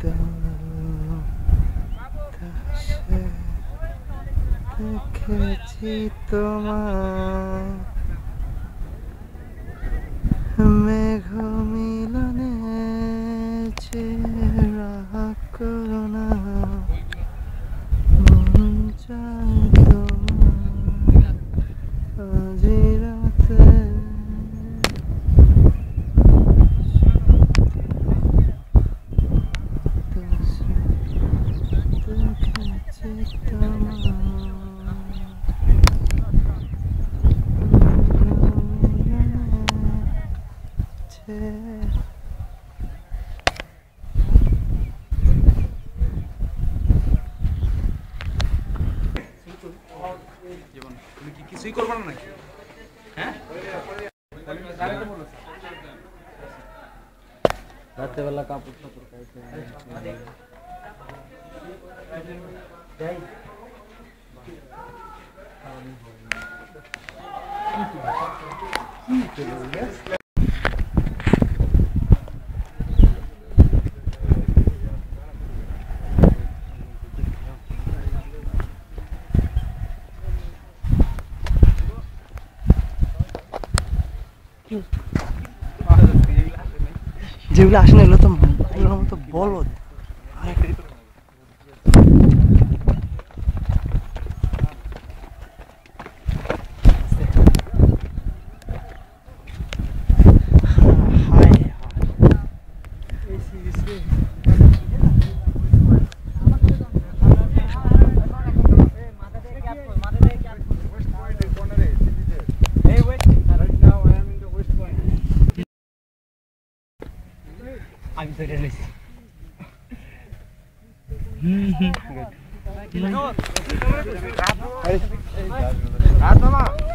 けじとま কিছুই করবে না নাকি হ্যাঁ রাত্রেবেলা কাপড় টাপড় কাইতে যেগুলো আসে না এগুলো তো বলদ I'm surrealist. Good. Good. Good. Good. Good. Good. Good.